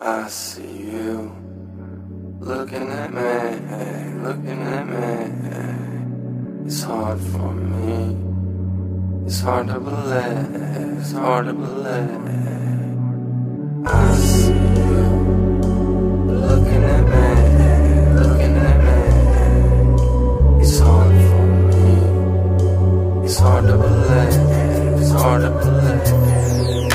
I see you looking at me, looking at me. It's hard for me. It's hard to believe. It's hard to believe. I see you looking at me, looking at me. It's hard for me. It's hard to believe. It's hard to believe.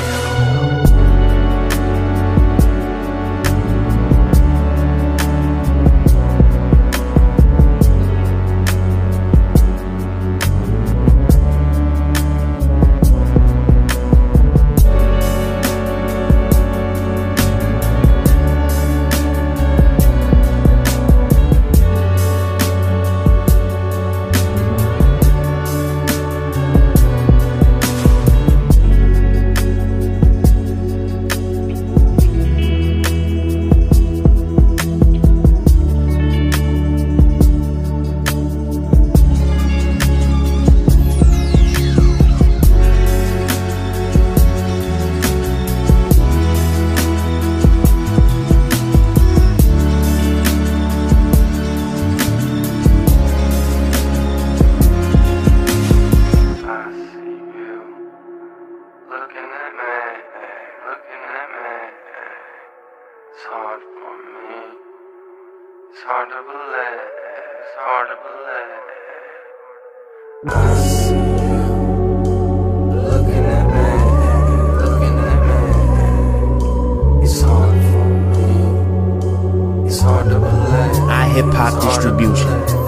For me. It's hard to believe. It's hard to believe. I looking at me, looking at me. It's hard for me. It's hard to believe. I hip hop distribution.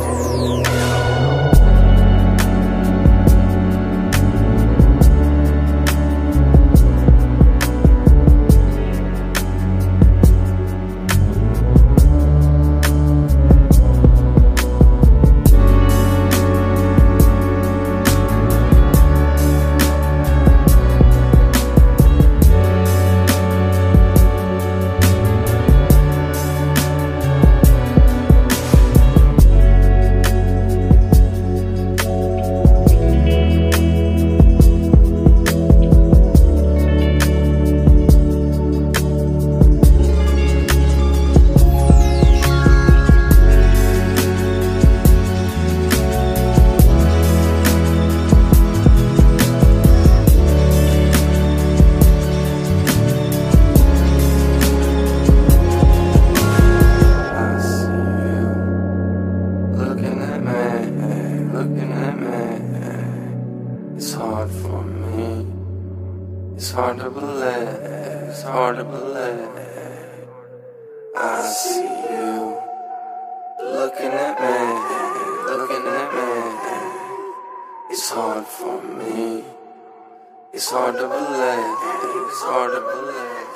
Hard to believe. It's hard to believe. I see you looking at me, looking at me. It's hard for me. It's hard to believe. It's hard to believe.